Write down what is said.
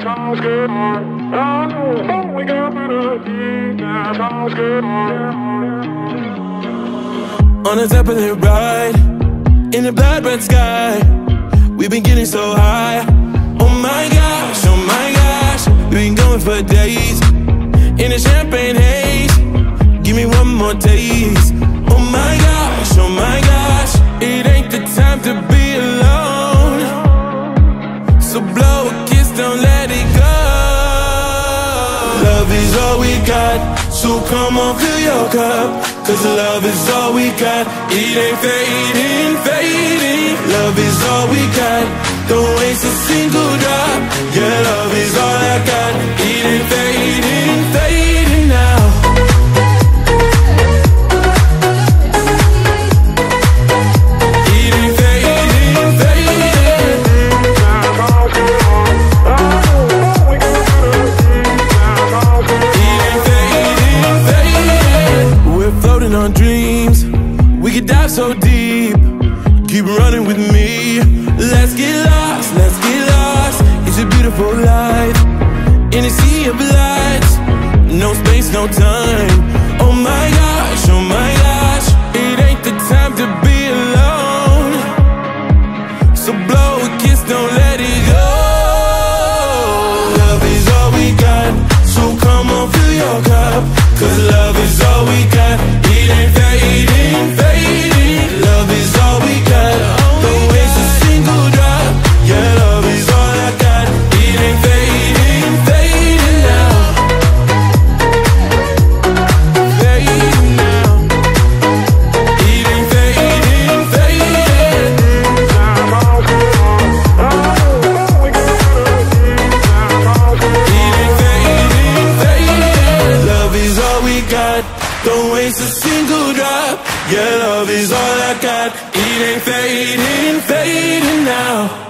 good. On the top of the ride, in the blood red sky, we've been getting so high. Oh my gosh, oh my gosh, we've been going for days in a champagne haze. Give me one more taste. All we got, so come on, fill your cup. Cause love is all we got, it ain't fading, fading. Love is all we got, don't waste a single could dive so deep. Keep running with me. Let's get lost, let's get lost. It's a beautiful life. In a sea of lights. No space, no time. Oh my gosh, oh my gosh. It ain't the time to be alone. So blow a kiss, don't let it go. Love is all we got. So come on, fill your cup. Cause love is all we got. Don't waste a single drop. Your love is all I got. It ain't fading, fading now.